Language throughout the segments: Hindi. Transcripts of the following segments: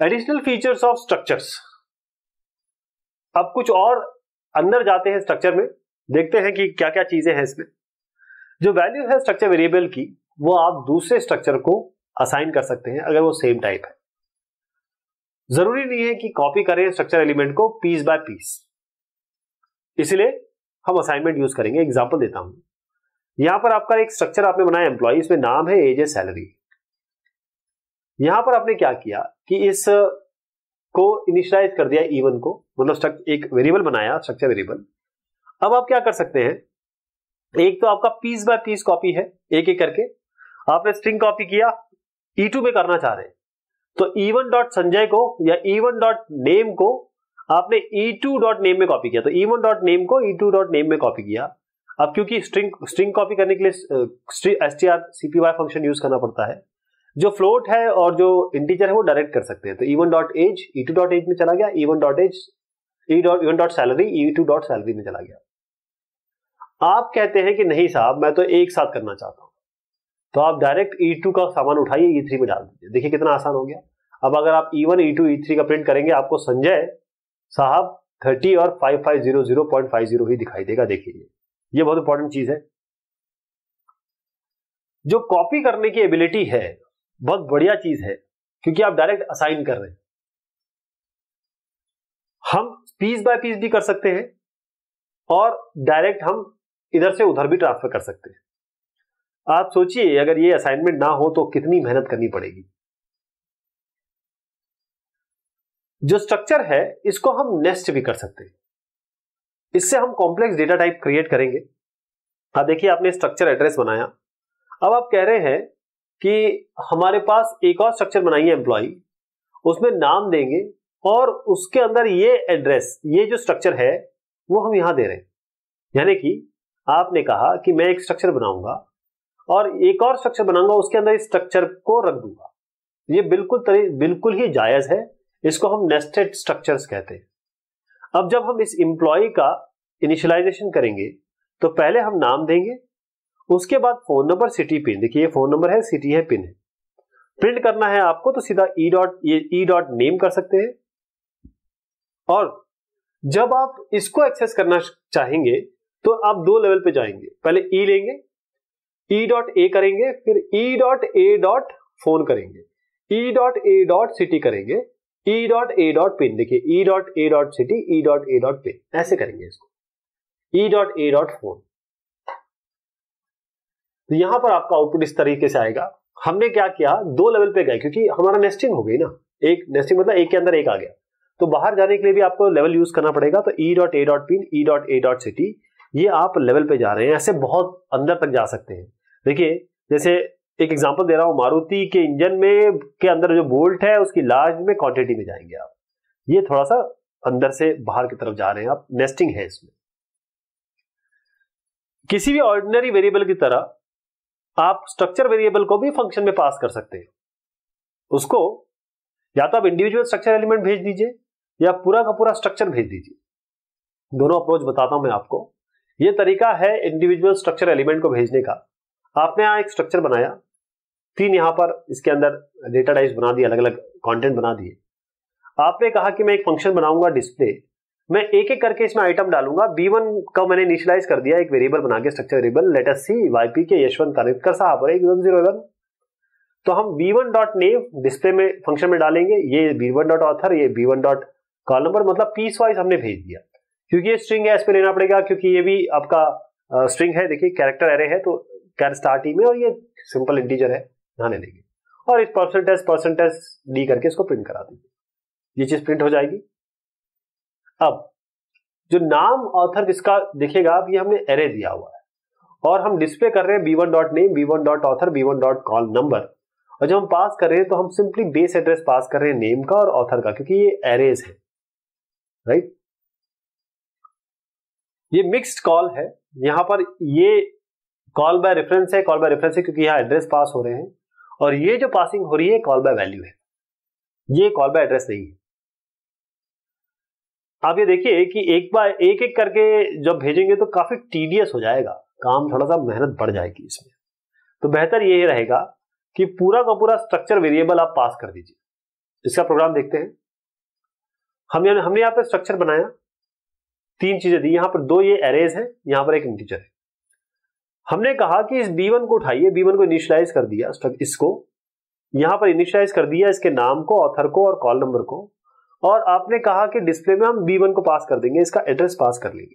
एडिशनल फीचर्स ऑफ़ स्ट्रक्चर्स अब कुछ और अंदर जाते हैं स्ट्रक्चर में, देखते हैं कि क्या क्या चीज़ें हैं इसमें। जो वैल्यू है स्ट्रक्चर वेरिएबल की, वो आप दूसरे स्ट्रक्चर को असाइन कर सकते हैं, अगर वो सेम टाइप है। ज़रूरी नहीं है कि कॉपी करें स्ट्रक्चर एलिमेंट को पीस बाय पीस इसलिए हम असाइनमेंट यूज़ करेंगे। एग्ज़ाम्पल देता हूँ। यहाँ पर आपका एक स्ट्रक्चर आपने बनाया एम्प्लॉय इसमें नाम है एज ए सैलरी यहाँ पर आपने क्या किया? कि इस को इनिशियलाइज कर दिया इवन को मतलब एक वेरिएबल बनाया स्ट्रक्चर वेरिएबल अब आप क्या कर सकते हैं? एक तो आपका पीस बाय पीस कॉपी है, एक एक करके। आपने स्ट्रिंग कॉपी किया ई2 में करना चाह रहे हैं। तो ईवन डॉट संजय को या वन डॉट नेम को आपने ई2 डॉट नेम में कॉपी किया। तो वन डॉट नेम को ई2 डॉट नेम में कॉपी किया। अब क्योंकि स्ट्रिंग स्ट्रिंग कॉपी करने के लिए S T R CPY function use करना पड़ता है। जो फ्लोट है और जो इंटीजर है, वो डायरेक्ट कर सकते हैं। तो E one dot age E two dot age में चला गया E one dot age E dot E one dot salary E two dot salary में चला गया। आप कहते हैं कि नहीं साहब, मैं तो एक साथ करना चाहता हूँ। तो आप डायरेक्ट ई टू का सामान उठाइए ई थ्री में डाल दीजिए। देखिए कितना आसान हो गया। अब अगर आप E one E two E three का प्रिंट करेंगे, आपको संजय साहब थर्टी और five five zero zero point five zero ही दिखाई देगा। देखिए, ये बहुत इंपॉर्टेंट चीज़ है। जो कॉपी करने की एबिलिटी है बहुत बढ़िया चीज़ है, क्योंकि आप डायरेक्ट असाइन कर रहे हैं। हम पीस बाय पीस भी कर सकते हैं, और डायरेक्ट हम इधर से उधर भी ट्रांसफ़र कर सकते हैं। आप सोचिए, अगर ये असाइनमेंट ना हो तो कितनी मेहनत करनी पड़ेगी। जो स्ट्रक्चर है, इसको हम नेस्ट भी कर सकते हैं। इससे हम कॉम्प्लेक्स डेटा टाइप क्रिएट करेंगे। आप देखिए, आपने स्ट्रक्चर एड्रेस बनाया। अब आप कह रहे हैं कि हमारे पास एक और स्ट्रक्चर बनाइए एम्प्लॉय उसमें नाम देंगे और उसके अंदर ये एड्रेस ये जो स्ट्रक्चर है, वो हम यहाँ दे रहे हैं। यानी कि आपने कहा कि मैं एक स्ट्रक्चर बनाऊँगा और एक और स्ट्रक्चर बनाऊँगा, उसके अंदर इस स्ट्रक्चर को रख दूँगा। ये बिल्कुल बिल्कुल ही जायज़ है, इसको हम नेस्टेड स्ट्रक्चर्स कहते हैं। अब जब हम इस इंप्लॉय का इनिशियलाइजेशन करेंगे तो पहले हम नाम देंगे उसके बाद फ़ोन नंबर सिटी पिन देखिए, ये फ़ोन नंबर है सिटी है पिन है। प्रिंट करना है आपको तो सीधा ई डॉट ये ई डॉट नेम कर सकते हैं। और जब आप इसको एक्सेस करना चाहेंगे तो आप दो लेवल पे जाएँगे। पहले ई e लेंगे ई डॉट ए करेंगे, फिर E dot A dot phone करेंगे। E dot A dot city करेंगे E dot A dot pin देखिए E dot A dot city E dot A dot pin ऐसे करेंगे इसको। E dot A dot phone तो यहाँ पर आपका आउटपुट इस तरीके से आएगा। हमने क्या किया? दो लेवल पे गए, क्योंकि हमारा नेस्टिंग हो गई ना। एक नेस्टिंग मतलब एक के अंदर एक आ गया। तो बाहर जाने के लिए भी आपको लेवल यूज़ करना पड़ेगा। तो E dot A dot pin E dot A dot city ये आप लेवल पे जा रहे हैं। ऐसे बहुत अंदर तक जा सकते हैं। देखिए, जैसे एक एग्जांपल दे रहा हूँ, मारुति के इंजन में, के अंदर जो बोल्ट है, उसकी लार्ज में क्वांटिटी में जाएँगे आप। ये थोड़ा सा अंदर से बाहर की तरफ़ जा रहे हैं आप। नेस्टिंग है इसमें। किसी भी ऑर्डिनरी वेरिएबल की तरह आप स्ट्रक्चर वेरिएबल को भी फ़ंक्शन में पास कर सकते हैं। उसको या तो आप इंडिविजुअल स्ट्रक्चर एलिमेंट भेज दीजिए, या पूरा का पूरा स्ट्रक्चर भेज दीजिए। दोनों अप्रोच बताता हूँ मैं आपको। यह तरीका है इंडिविजुअल स्ट्रक्चर एलिमेंट को भेजने का। आपने यहाँ एक स्ट्रक्चर बनाया। तीन यहाँ पर इसके अंदर डेटा टाइप्स बना दिए अलग अलग कंटेंट बना दिए। आपने कहा कि मैं एक फ़ंक्शन बनाऊँगा डिस्प्ले मैं एक एक करके इसमें आइटम डालूँगा। बी वन का मैंने इनिशियलाइज कर दिया, एक वेरिएबल बना के structure variable let us C YP के यशवंत कानितकर साहब और एक वन ज़ीरो वन तो हम B1 डॉट नेम डिस्प्ले में फ़ंक्शन में डालेंगे। ये बी वन डॉट ऑथर ये B one dot call number मतलब पीस वाइज हमने भेज दिया। क्योंकि ये स्ट्रिंग है, इस पर लेना पड़ेगा, क्योंकि ये भी आपका स्ट्रिंग है, देखिए कैरेक्टर एरे है तो कैर स्टार्ट ई में, और ये सिंपल इंटीजर है ले लेंगे और इस परसेंटेज परसेंटेज डी करके इसको प्रिंट करा दीजिए ये चीज़ प्रिंट हो जाएगी। अब, जो नाम ऑथर जिसका दिखेगा, अब ये हमने एरे दिया हुआ है। और हम डिस्प्ले कर रहे हैं B one dot name B dot author B one dot call number और जब हम पास कर रहे हैं तो हम सिंपली बेस एड्रेस पास कर रहे हैं नेम का और ऑथर का, क्योंकि ये एरेज है। राइट ये मिक्स्ड कॉल है। यहाँ पर ये कॉल बाय रेफरेंस है कॉल बाय रेफरेंस है, क्योंकि यहाँ एड्रेस पास हो रहे हैं। और ये जो पासिंग हो रही है कॉल बाय वैल्यू है। ये कॉल बाय एड्रेस नहीं है। आप ये देखिए कि एक बार एक एक करके जब भेजेंगे तो काफ़ी टीडियस हो जाएगा। काम थोड़ा सा मेहनत बढ़ जाएगी इसमें। तो बेहतर ये रहेगा कि पूरा का पूरा स्ट्रक्चर वेरिएबल आप पास कर दीजिए। इसका प्रोग्राम देखते हैं। हम हमने यहाँ पर स्ट्रक्चर बनाया। तीन चीज़ें दी। यहाँ पर दो ये एरेज है, यहाँ पर एक इंटीजर है। हमने कहा कि इस B1 को उठाइए। B1 को इनिशियलाइज कर दिया इसको। यहाँ पर इनिशियलाइज कर दिया इसके नाम को ऑथर को और कॉल नंबर को। और आपने कहा कि डिस्प्ले में हम B1 को पास कर देंगे, इसका एड्रेस पास कर लेंगे।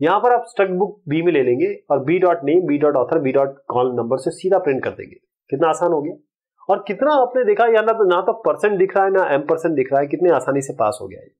यहाँ पर आप स्ट्रक्ट बुक बी में ले लेंगे और B dot name B dot author B dot call number से सीधा प्रिंट कर देंगे। कितना आसान हो गया। और कितना आपने देखा या ना तो ना तो परसेंट दिख रहा है, ना एम परसेंट दिख रहा है, कितने आसानी से पास हो गया है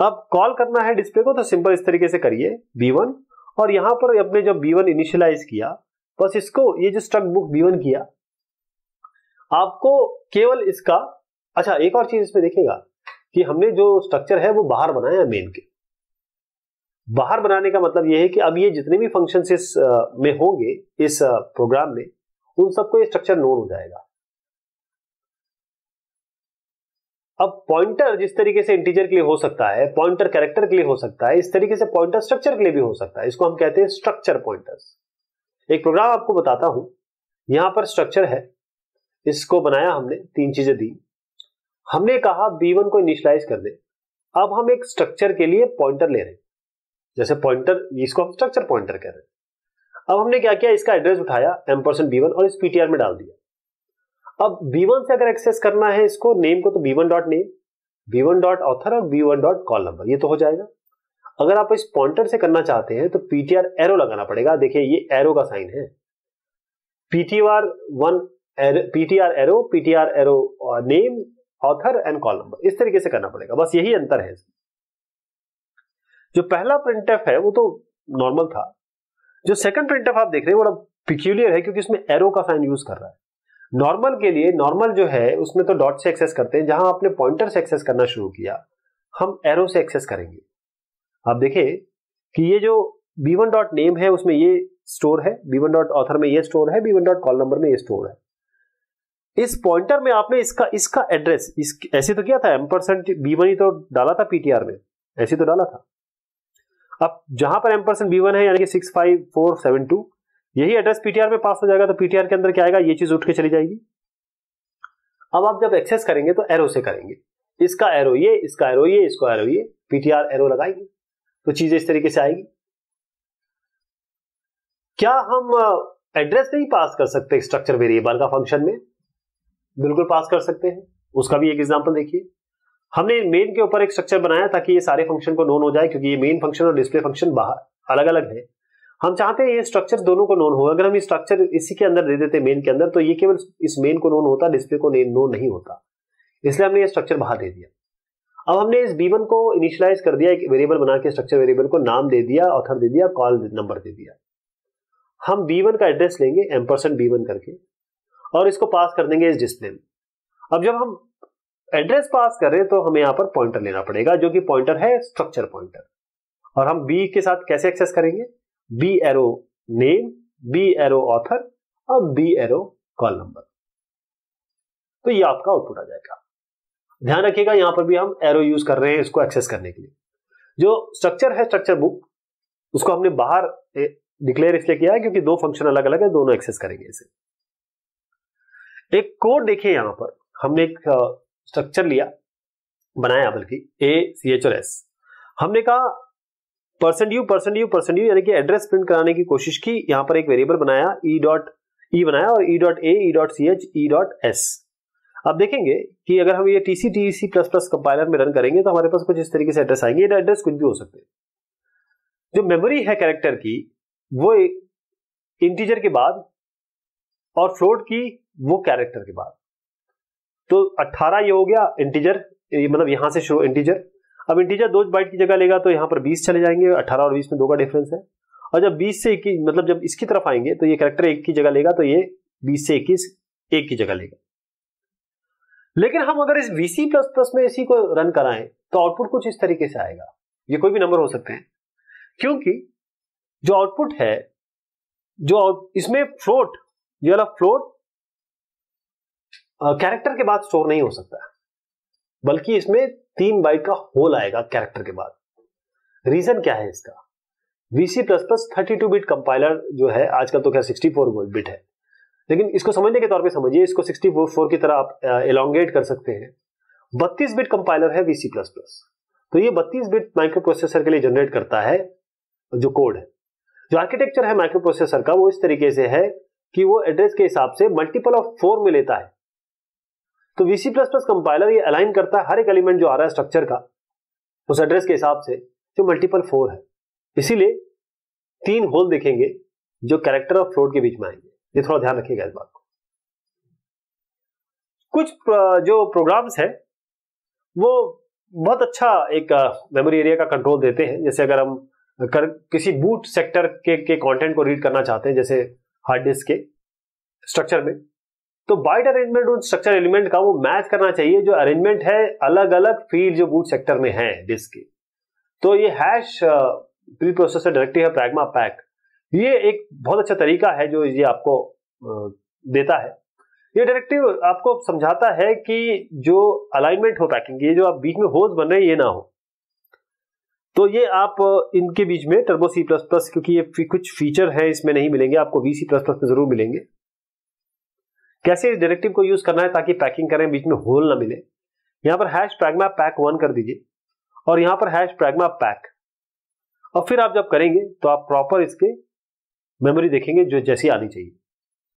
अब कॉल करना है डिस्प्ले को तो सिंपल इस तरीके से करिए B1 और यहाँ पर अपने जब B1 इनिशियलाइज किया, बस इसको, ये जो स्ट्रक बुक B1 किया, आपको केवल इसका अच्छा एक और चीज़ इसमें देखिएगा कि हमने जो स्ट्रक्चर है वो बाहर बनाया मेन के। बाहर बनाने का मतलब यह है कि अब ये जितने भी फ़ंक्शन इस में होंगे, इस प्रोग्राम में, उन सबको ये स्ट्रक्चर नोन हो जाएगा। अब पॉइंटर जिस तरीके से इंटीजर के लिए हो सकता है पॉइंटर कैरेक्टर के लिए हो सकता है, इस तरीके से पॉइंटर स्ट्रक्चर के लिए भी हो सकता है। इसको हम कहते हैं स्ट्रक्चर पॉइंटर्स एक प्रोग्राम आपको बताता हूँ। यहाँ पर स्ट्रक्चर है। इसको बनाया हमने, तीन चीज़ें दी। हमने कहा B1 को इनिशियलाइज कर दे। अब हम एक स्ट्रक्चर के लिए पॉइंटर ले रहे हैं। जैसे पॉइंटर इसको हम स्ट्रक्चर पॉइंटर कह रहे हैं। अब हमने क्या किया? इसका एड्रेस उठाया एम परसेंट बी और इस पीटीआर में डाल दिया। अब B1 से अगर एक्सेस करना है इसको नेम को तो B1 dot name B1 dot author और B1 डॉट कॉल नंबर ये तो हो जाएगा। अगर आप इस पॉइंटर से करना चाहते हैं तो पीटीआर एरो लगाना पड़ेगा। देखिए, ये एरो का साइन है। PTR one PTR arrow PTR arrow name author and call number इस तरीके से करना पड़ेगा। बस यही अंतर है। जो पहला प्रिंट है, वो तो नॉर्मल था। जो सेकंड प्रिंट आप देख रहे हैं, वो पिक्यूलियर है क्योंकि इसमें एरो का साइन यूज़ कर रहा है। नॉर्मल के लिए नॉर्मल जो है, उसमें तो डॉट से एक्सेस करते हैं। जहाँ आपने पॉइंटर से एक्सेस करना शुरू किया, हम एरो से एक्सेस करेंगे। आप देखें कि ये जो बी वन डॉट नेम है, उसमें ये स्टोर है। बी वन डॉट ऑथर में ये स्टोर है। B one dot call number में ये स्टोर है। इस पॉइंटर में आपने इसका इसका एड्रेस, इस, ऐसे तो किया था एम परसेंट बी वन ही तो डाला था पीटीआर में, ऐसे तो डाला था। अब जहाँ पर एम परसेंट बी वन है, यानी कि six five four seven two, यही एड्रेस पीटीआर में पास हो जाएगा तो पीटीआर के अंदर क्या आएगा, ये चीज़ उठ के चली जाएगी। अब आप जब एक्सेस करेंगे तो एरो से करेंगे। इसका एरो ये, इसका एरो ये, इसको एरो ये, पीटीआर एरो लगाएँगे तो चीज़ें इस तरीके से आएगी। क्या हम एड्रेस नहीं पास कर सकते स्ट्रक्चर वेरिएबल का फ़ंक्शन में? बिल्कुल पास कर सकते हैं। उसका भी एक एग्ज़ाम्पल देखिए। हमने मेन के ऊपर एक स्ट्रक्चर बनाया ताकि ये सारे फ़ंक्शन को नोन हो जाए, क्योंकि ये मेन फ़ंक्शन और डिस्प्ले फ़ंक्शन बाहर अलग अलग है। हम चाहते हैं ये स्ट्रक्चर दोनों को नोन हो। अगर हम ये स्ट्रक्चर इसी के अंदर दे देते मेन के अंदर तो ये केवल इस मेन को नोन होता डिस्प्ले को नोन नहीं होता। इसलिए हमने ये स्ट्रक्चर बाहर दे दिया। अब हमने इस B1 को इनिशियलाइज कर दिया, एक वेरिएबल बना के स्ट्रक्चर वेरिएबल को नाम दे दिया ऑथर दे दिया कॉल नंबर दे दिया। हम B1 का एड्रेस लेंगे एम परसेंट बी करके। और इसको पास कर देंगे इस डिस्प्ले में। अब जब हम एड्रेस पास कर रहे हैं तो हमें यहाँ पर पॉइंटर लेना पड़ेगा, जो कि पॉइंटर है स्ट्रक्चर पॉइंटर और हम बी के साथ कैसे एक्सेस करेंगे? B arrow name B arrow author और बी एरो कॉल नंबर तो ये आपका आउटपुट आ जाएगा। ध्यान रखिएगा, यहाँ पर भी हम एरो यूज़ कर रहे हैं इसको एक्सेस करने के लिए। जो स्ट्रक्चर है स्ट्रक्चर बुक उसको हमने बाहर डिक्लेयर इसलिए किया है, क्योंकि दो फ़ंक्शन अलग अलग है, दोनों एक्सेस करेंगे इसे। एक कोड देखिए यहाँ पर। हमने एक स्ट्रक्चर लिया, बनाया बल्कि ए सी एच और एस हमने कहा percent U percent U percent U यानी कि एड्रेस प्रिंट कराने की कोशिश की। यहाँ पर एक वेरिएबल बनाया ई डॉट ई बनाया और E dot A E dot C H E dot S अब देखेंगे कि अगर हम ये TC TC plus plus compiler में रन करेंगे तो हमारे पास कुछ इस तरीके से एड्रेस आएँगे। एड्रेस कुछ भी हो सकते हैं। जो मेमोरी है कैरेक्टर की, वो इंटीजर के बाद और फ्लोट की वो कैरेक्टर के बाद। तो 18 ये हो गया इंटीजर ये मतलब यहाँ से शुरू इंटीजर अब इंटीजर दो बाइट की जगह लेगा तो यहाँ पर 20 चले जाएँगे 18 और 20 में दो का डिफरेंस है। और जब 20 से इक्कीस मतलब जब इसकी तरफ़ आएँगे तो ये कैरेक्टर एक की जगह लेगा तो ये 20 से 21 एक की जगह लेगा। लेकिन हम अगर इस वीसी प्लस प्लस में इसी को रन कराएँ तो आउटपुट कुछ इस तरीके से आएगा। ये कोई भी नंबर हो सकते हैं। क्योंकि जो आउटपुट है, जो इसमें फ्लोट ये वाला फ्लोट कैरेक्टर के बाद स्टोर नहीं हो सकता बल्कि इसमें तीन बाइट का होल आएगा कैरेक्टर के बाद। रीजन क्या है इसका? VC plus plus thirty two bit compiler जो है, आजकल तो क्या सिक्सटी फोर बिट है। लेकिन इसको समझने के तौर पे समझिए, इसको 64 की तरह आप एलोंगेट कर सकते हैं। 32 बिट कंपाइलर है VC++ तो ये 32 बिट माइक्रो प्रोसेसर के लिए जनरेट करता है, जो कोड है। जो आर्किटेक्चर है माइक्रो प्रोसेसर का, वो इस तरीके से है कि वो एड्रेस के हिसाब से मल्टीपल ऑफ़ फोर में लेता है। तो VC++ कंपाइलर ये अलाइन करता है हर एक एलिमेंट जो आ रहा है स्ट्रक्चर का। उस एड्रेस के हिसाब से जो मल्टीपल फोर है। इसीलिए तीन होल देखेंगे जो कैरेक्टर ऑफ़ फ्लोट के बीच में आएँगे। ये थोड़ा ध्यान रखिएगा इस बात को। कुछ जो प्रोग्राम्स है वो बहुत अच्छा एक मेमोरी एरिया का कंट्रोल देते हैं। जैसे अगर हम कर, किसी बूट सेक्टर के के कंटेंट को रीड करना चाहते हैं जैसे हार्ड डिस्क के स्ट्रक्चर में। तो बाइट अरेंजमेंट उन स्ट्रक्चर एलिमेंट का वो मैच करना चाहिए, जो अरेंजमेंट है अलग अलग फ़ील्ड जो बूट सेक्टर में है डिस्क के। तो ये हैश प्री प्रोसेसर डायरेक्टिव है प्रैग्मा पैक ये एक बहुत अच्छा तरीका है जो ये आपको देता है। ये डायरेक्टिव आपको समझाता है कि जो अलाइनमेंट हो पैकिंग ये जो आप बीच में होल्स बन रहे हैं, ये ना हो। तो ये आप इनके बीच में टर्बो सी प्लस प्लस क्योंकि ये कुछ फीचर है, इसमें नहीं मिलेंगे, आपको वी सी प्लस प्लस में ज़रूर मिलेंगे। कैसे इस डायरेक्टिव को यूज़ करना है ताकि पैकिंग करें, बीच में होल ना मिले। यहाँ पर हैश प्रैग्मा पैक वन कर दीजिए और यहाँ पर हैश प्रैग्मा पैक और फिर आप जब करेंगे तो आप प्रॉपर इसके मेमोरी देखेंगे जो जैसी आनी चाहिए।